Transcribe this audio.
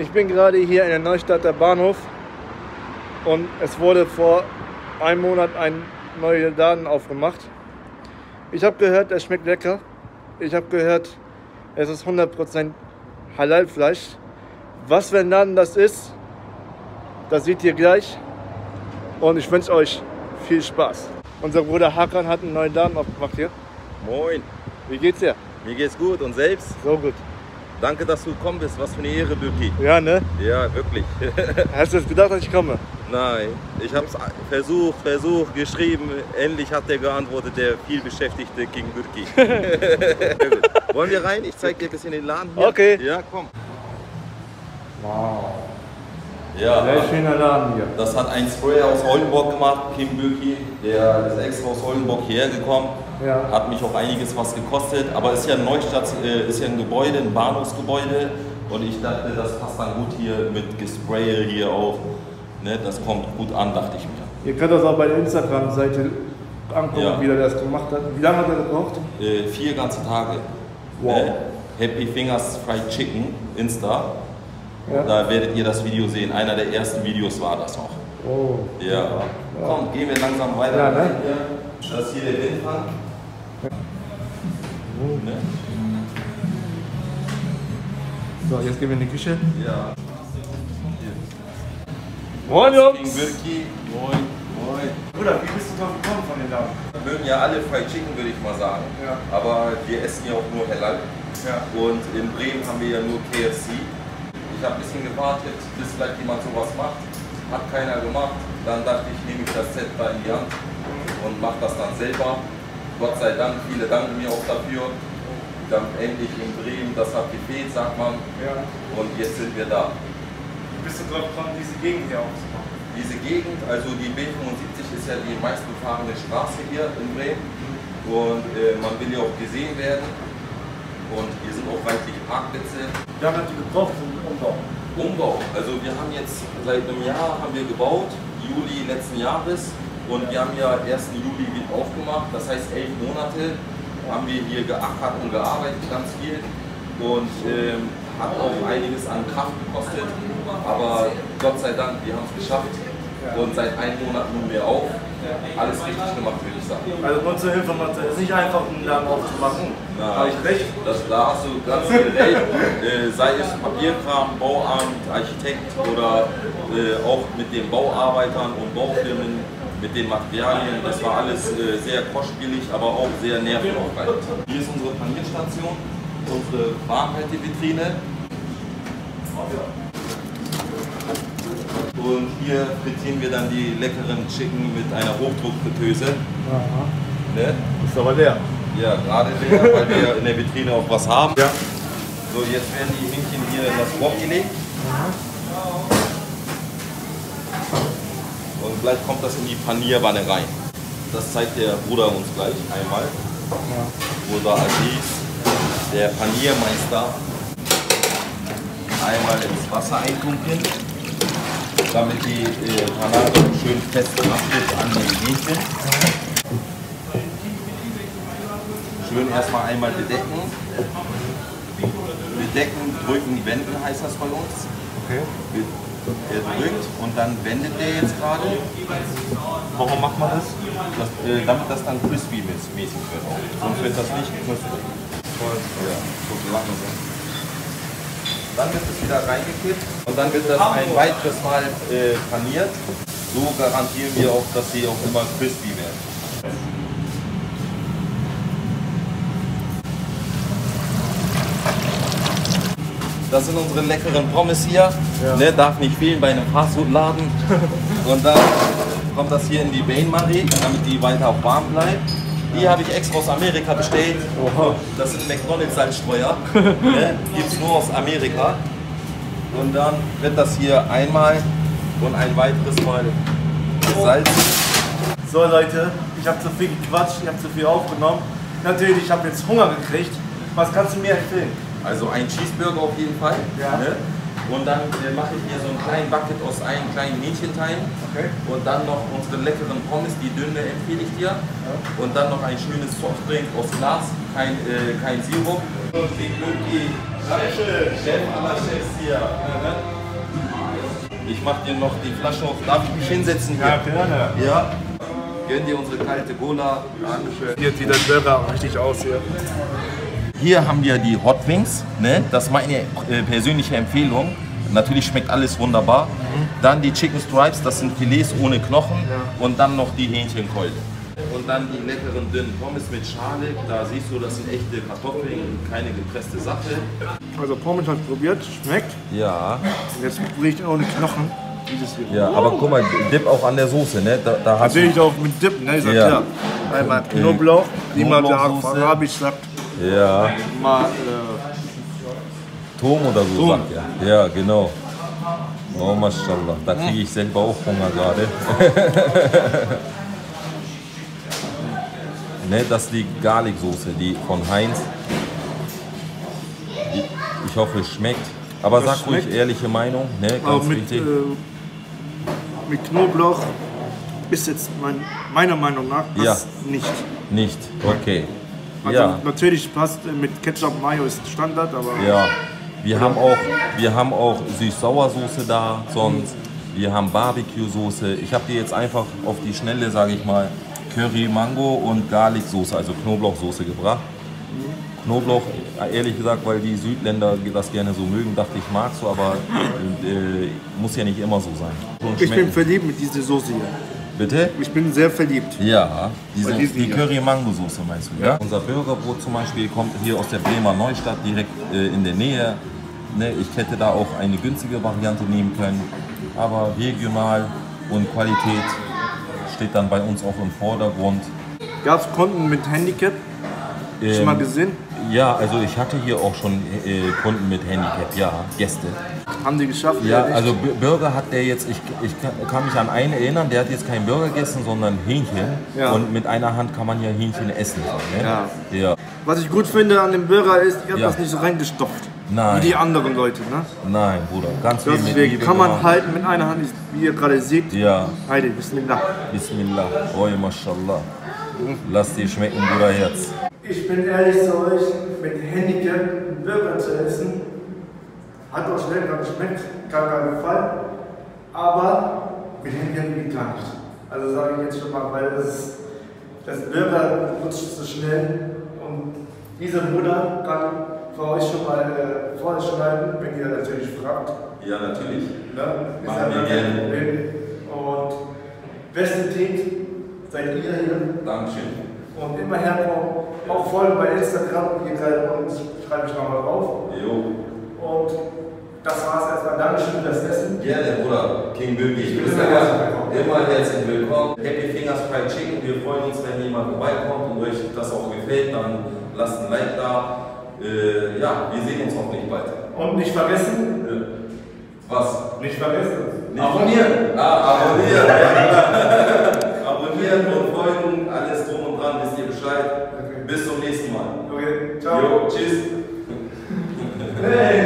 Ich bin gerade hier in der Neustadter Bahnhof und es wurde vor einem Monat ein neuer Laden aufgemacht. Ich habe gehört, es schmeckt lecker. Ich habe gehört, es ist 100% Halal-Fleisch. Was für ein Laden das ist, das seht ihr gleich. Und ich wünsche euch viel Spaß. Unser Bruder Hakan hat einen neuen Laden aufgemacht hier. Moin, Wie geht's dir? mir geht's gut und selbst? So gut. Danke, dass du gekommen bist. Was für eine Ehre, Birki. Ja, ne? Ja, wirklich. Hast du jetzt gedacht, dass ich komme? Nein, ich habe es versucht, versucht, geschrieben. Endlich hat der geantwortet, der viel beschäftigte King Birki. Wollen wir rein? Ich zeig dir ein bisschen den Laden hier. Okay. Ja, komm. Wow. Ja, Sehr schöner Laden hier. das hat ein Sprayer aus Oldenburg gemacht, King Birki. Der ist extra aus Oldenburg hierher gekommen. Ja. Hat mich auch einiges was gekostet, aber ist ja ein Neustadt, äh, ist ja ein Gebäude, ein Bahnhofsgebäude. Und ich dachte, das passt dann gut hier mit Gespraye hier auch. Ne, das kommt gut an, dachte ich mir. Ihr könnt das auch bei der Instagram-Seite angucken, Ja. wie er das gemacht hat. Wie lange hat er gebraucht? Äh, vier ganze Tage. Wow. Ne? Happy Fingers Fried Chicken, Insta. Ja. Da werdet ihr das Video sehen. Einer der ersten Videos war das auch. Oh. Ja. Komm, gehen wir langsam weiter. Ja, ne? Das ist hier der Windfang. Ne? So, jetzt gehen wir in die Küche. Ja. Moin King Birki. Moin. Moin. Bruder, wie bist du drauf gekommen von den Laden? Wir mögen ja alle Fried Chicken, würde ich mal sagen. Ja. Aber wir essen ja auch nur Halal. Ja. Und in Bremen haben wir ja nur KFC. Ich habe ein bisschen gewartet, bis vielleicht jemand sowas macht. Hat keiner gemacht. Dann dachte ich, nehme ich das Set da in die Hand und mache das dann selber. Gott sei Dank, viele danken mir auch dafür. Wir haben endlich in Bremen, das hat gefehlt, sagt man. Ja. Und jetzt sind wir da. Wie bist du drauf gekommen, diese Gegend hier aufzumachen? Diese Gegend, also die B75 ist ja die meistbefahrene Straße hier in Bremen. Und äh, man will ja auch gesehen werden. Und hier sind auch reichlich Parkplätze. Wie lange habt ihr gebraucht für den Umbau? Umbau. Also wir haben jetzt seit einem Jahr haben wir gebaut, Juli letzten Jahres. Und wir haben ja 1. Juli wieder aufgemacht. Das heißt elf Monate haben wir hier geackert und gearbeitet, ganz viel. Und ähm, hat auch einiges an Kraft gekostet. Aber Gott sei Dank, wir haben es geschafft. Und seit einem Monat nunmehr auf. Alles richtig gemacht, würde ich sagen. Also nur zur Information, es ist nicht einfach, einen Laden aufzumachen. Habe ich recht? Das, da hast du ganz viel recht. Äh, sei es Papierkram, Bauamt, Architekt oder äh, auch mit den Bauarbeitern und Baufirmen, mit den Materialien. Das war alles äh, sehr kostspielig, aber auch sehr nervenaufreibend. Hier ist unsere Panierstation, unsere Warmhaltevitrine. Und hier frittieren wir dann die leckeren Chicken mit einer Hochdruckfritteuse. Aha. Ne? Ist aber leer. Ja, gerade leer, weil wir in der Vitrine auch was haben. Ja. So, jetzt werden die Hähnchen hier in das Wok gelegt. Und gleich kommt das in die Panierwanne rein. Das zeigt der Bruder uns gleich einmal. Bruder Aziz, der Paniermeister, einmal ins Wasser eintunken, damit die äh, Panade schön fest haftet an den Hähnchen. Schön erstmal einmal bedecken. Bedecken, drücken, wenden heißt das bei uns. Okay. Er drückt und dann wendet der jetzt gerade, Warum macht man das? das, äh, damit das dann crispy-mäßig wird. Sonst wird das nicht knusprig. Ja, so lange so. Dann wird es wieder reingekippt und dann wird das ein weiteres Mal äh, paniert. So garantieren wir auch, dass sie auch immer crispy werden. Das sind unsere leckeren Pommes hier. Ja. Ne, darf nicht fehlen bei einem Fastfood-Laden. Und dann kommt das hier in die Bain Marie, damit die weiter auch warm bleibt. Die habe ich extra aus Amerika bestellt. Oha. Das sind McDonalds Salzstreuer. ne? Gibt es nur aus Amerika. Und dann wird das hier einmal und ein weiteres Mal gesalzen. So Leute, ich habe zu viel gequatscht, ich habe zu viel aufgenommen. Natürlich, ich habe jetzt Hunger gekriegt. Was kannst du mir empfehlen? Also ein Cheeseburger auf jeden Fall. Ja. Ne? Und dann äh, mache ich hier so einen kleinen Bucket aus einem kleinen Hähnchenteilen. Okay. Und dann noch unsere leckeren Pommes, die dünne empfehle ich dir. Und dann noch ein schönes Softdrink aus Glas, kein, äh, kein Sirup. Und die Glücki, Chef aller Chefs hier. Ich mach dir noch die Flasche auf. Darf ich mich hinsetzen hier? gerne. Ja. Gönn dir unsere kalte Cola. Dankeschön. Hier sieht der Burger richtig aus hier. Hier haben wir die Hot Wings, ne? das ist meine äh, persönliche Empfehlung. Natürlich schmeckt alles wunderbar. Dann die Chicken Stripes, das sind Filets ohne Knochen. Und dann noch die Hähnchenkeulen. Und dann die leckeren dünnen Pommes mit Schale. Da siehst du, das sind echte Kartoffeln, keine gepresste Sache. Also Pommes habe ich probiert, schmeckt. Ja, Und Jetzt auch eine Knochen. Ja, aber guck mal, Dip auch an der Soße, ne? Da, da hast Natürlich auch mit Dip, ne? Ich sag Ja. ja. Einmal Knoblauch, wie man der Knoblauchsoße. Ja, Mal äh, Tom oder so Tom. sagt er. Ja, genau. Oh, mashallah. Da kriege ich selber auch Hunger gerade. ne, das ist die Garlic-Soße, die von Heinz. Die, ich hoffe, es schmeckt. Aber Das sag ruhig schmeckt. ehrliche Meinung, ne? Ganz mit, wichtig. äh, mit Knoblauch ist jetzt mein, meiner Meinung nach passt nicht. Nicht. Okay. Also ja. natürlich passt äh, mit Ketchup Mayo ist Standard, aber Ja, wir haben auch, wir haben auch Süß-Sauersoße da, sonst wir haben Barbecue-Soße. Ich habe dir jetzt einfach auf die Schnelle, sage ich mal, Curry, Mango und Garlic-Soße, also Knoblauchsoße gebracht. Knoblauch, äh, ehrlich gesagt, weil die Südländer das gerne so mögen, dachte ich, mag so, aber äh, muss ja nicht immer so sein. Ich bin verliebt mit dieser Soße hier. Bitte? Ich bin sehr verliebt. Ja, diese, die hier. Curry-Mango-Soße meinst du, ja? Unser Burgerbrot zum Beispiel kommt hier aus der Bremer Neustadt, direkt äh, in der Nähe. Ne, ich hätte da auch eine günstige Variante nehmen können, aber regional und Qualität steht dann bei uns auch im Vordergrund. Gab es Kunden mit Handicap? Schon mal Ähm, gesehen? Ja, also ich hatte hier auch schon äh, Kunden mit Handicap, ja, Gäste. Haben die geschafft? Ja, echt? also Burger hat der jetzt, ich, ich kann, kann mich an einen erinnern, der hat jetzt keinen Burger gegessen, sondern Hähnchen. Ja. Und mit einer Hand kann man ja Hähnchen essen. Ne? Ja. ja. Was ich gut finde an dem Burger ist, ihr habt Ja. das nicht so reingestopft. Nein. Wie die anderen Leute, ne? Nein, Bruder, ganz viel mit Deswegen Liebe kann man halten mit einer Hand, wie ihr gerade seht. Ja, Heide, Bismillah. Bismillah, Oi, Mashallah. Lass dir schmecken, Bruder Herz. Ich bin ehrlich zu euch, mit Handicap einen Burger zu essen, hat euch lecker geschmeckt, kann mir gefallen, aber mit Handicap geht gar nicht. Also sage ich jetzt schon mal, weil das, das Burger rutscht so schnell und dieser Bruder kann für euch schon mal äh, vorschneiden, wenn ihr natürlich fragt. Ja, natürlich. Ne? Machen ja wir gar kein gerne. Problem. Und beste Team seid ihr hier. Dankeschön. Und immer herkommen, auch folgen bei Instagram, hier gerade uns schreibe ich nochmal drauf. Jo. Und das war's erstmal. Dankeschön für das Essen. Gerne, Bruder. King Bögi. Ich bin immer immer, herzlich willkommen. Happy Fingers Fried Chicken. Wir freuen uns, wenn jemand vorbeikommt und euch das auch gefällt. Dann lasst ein Like da. Äh, ja, wir sehen uns hoffentlich bald. Und nicht vergessen, Äh, was? nicht vergessen, Nicht abonnieren. Ah, abonnieren. abonnieren und folgen, alles drum und dran, wisst ihr Bescheid. Bis